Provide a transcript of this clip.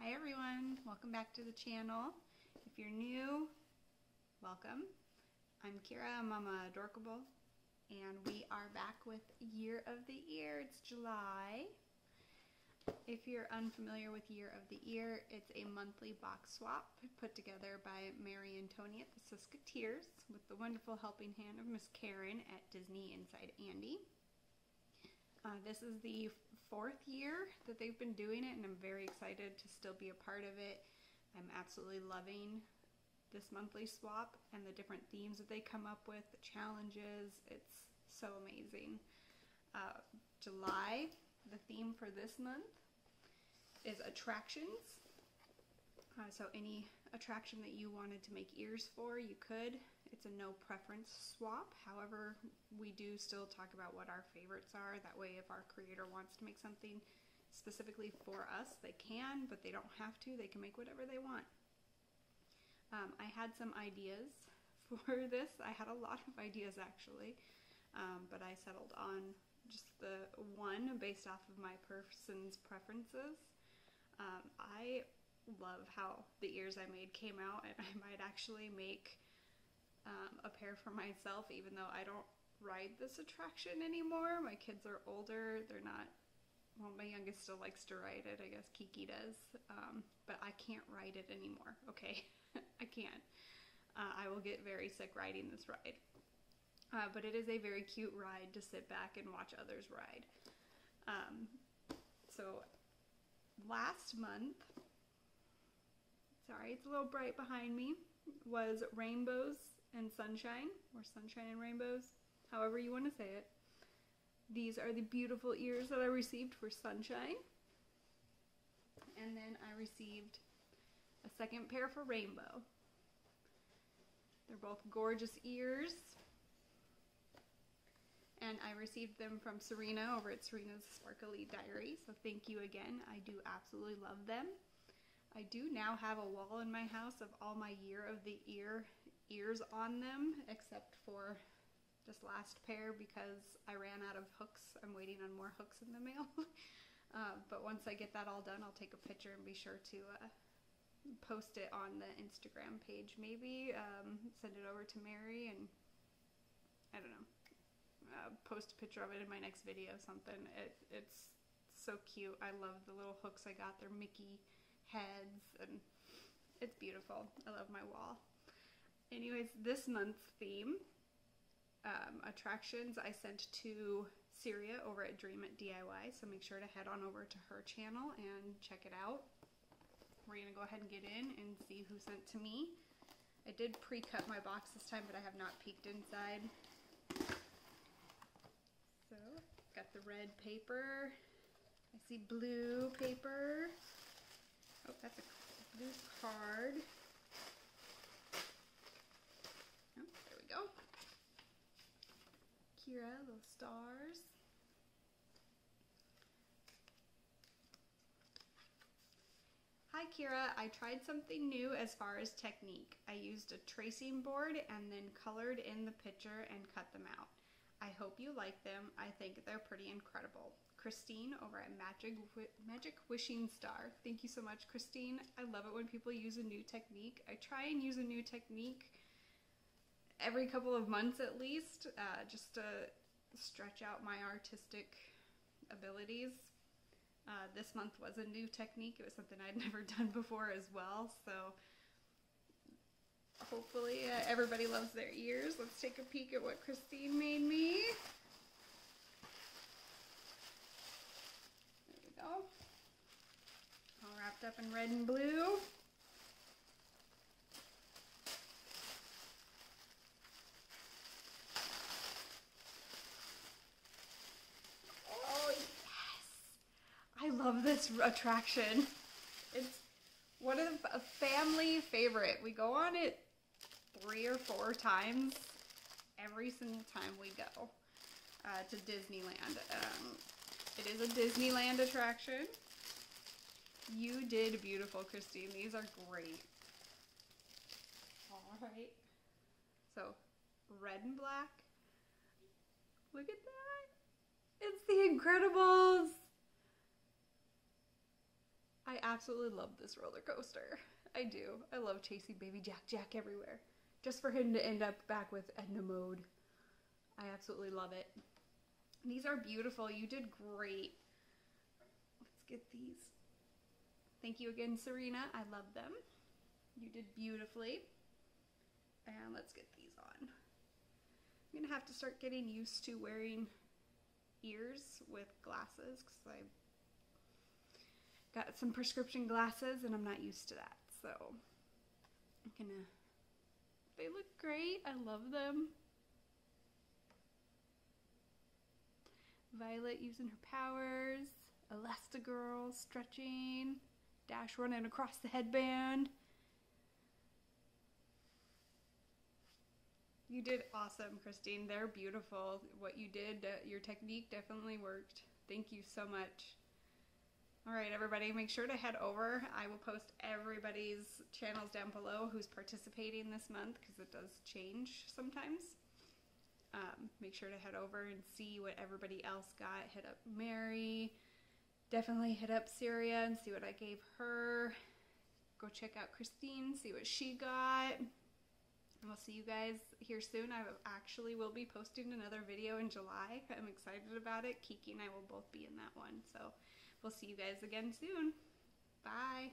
Hi everyone, welcome back to the channel. If you're new, welcome. I'm Kira, I'm Mama Adorkable, and we are back with Year of the Ear. It's July. If you're unfamiliar with Year of the Ear, it's a monthly box swap put together by Mary and Tony at the Sisketears with the wonderful helping hand of Miss Karen at Disney Inside Andy. Uh, this is the fourth year that they've been doing it, and I'm very excited to still be a part of it. I'm absolutely loving this monthly swap and the different themes that they come up with, the challenges. It's so amazing. Uh, July, the theme for this month is attractions. Uh, so any attraction that you wanted to make ears for, you could. It's a no preference swap. However, we do still talk about what our favorites are. That way, if our creator wants to make something specifically for us, they can, but they don't have to. They can make whatever they want. Um, I had some ideas for this. I had a lot of ideas actually, um, but I settled on just the one based off of my person's preferences. Um, I love how the ears I made came out, and I might actually make pair for myself, even though I don't ride this attraction anymore. My kids are older, they're not, well, my youngest still likes to ride it, I guess Kiki does, um, but I can't ride it anymore, okay? I can't. Uh, I will get very sick riding this ride. Uh, but it is a very cute ride to sit back and watch others ride. Um, so last month, sorry, it's a little bright behind me, was rainbows and sunshine, or sunshine and rainbows, however you want to say it. These are the beautiful ears that I received for sunshine. And then I received a second pair for rainbow. They're both gorgeous ears. And I received them from Serena over at Serena's Sparkly Diary. So thank you again. I do absolutely love them. I do now have a wall in my house of all my year of the ear ears on them, except for this last pair because I ran out of hooks. I'm waiting on more hooks in the mail. uh, but once I get that all done, I'll take a picture and be sure to uh, post it on the Instagram page maybe. Um, send it over to Mary and I don't know. Uh, post a picture of it in my next video something. It, it's so cute. I love the little hooks I got. They're Mickey heads and it's beautiful. I love my wall. Anyways, this month's theme, um, attractions, I sent to Syria over at Dream It DIY. So make sure to head on over to her channel and check it out. We're gonna go ahead and get in and see who sent to me. I did pre-cut my box this time, but I have not peeked inside. So, got the red paper. I see blue paper. Oh, that's a blue card. Oh, there we go. Kira, little stars. Hi Kira, I tried something new as far as technique. I used a tracing board and then colored in the picture and cut them out. I hope you like them. I think they're pretty incredible. Christine over at Magic, Magic Wishing Starr. Thank you so much, Christine. I love it when people use a new technique. I try and use a new technique every couple of months at least, uh, just to stretch out my artistic abilities. Uh, this month was a new technique. It was something I'd never done before as well. So hopefully uh, everybody loves their ears. Let's take a peek at what Christine made me. There we go. All wrapped up in red and blue. Love this attraction. It's one of a family favorite. We go on it three or four times every single time we go uh, to Disneyland. Um, it is a Disneyland attraction. You did beautiful, Christine. These are great. All right. So, red and black. Look at that. It's The Incredibles. I absolutely love this roller coaster. I do. I love chasing baby Jack Jack everywhere. Just for him to end up back with Edna mode. I absolutely love it. These are beautiful. You did great. Let's get these. Thank you again, Serena. I love them. You did beautifully. And let's get these on. I'm to have to start getting used to wearing ears with glasses because I got some prescription glasses and I'm not used to that. So I'm to, they look great. I love them. Violet using her powers, Elastigirl stretching, Dash running across the headband. You did awesome, Christine. They're beautiful. What you did, your technique definitely worked. Thank you so much. All right, everybody, make sure to head over. I will post everybody's channels down below who's participating this month because it does change sometimes. Um, make sure to head over and see what everybody else got. Hit up Mary. Definitely hit up Syria and see what I gave her. Go check out Christine, see what she got. And we'll see you guys here soon. I actually will be posting another video in July. I'm excited about it. Kiki and I will both be in that one. So we'll see you guys again soon. Bye.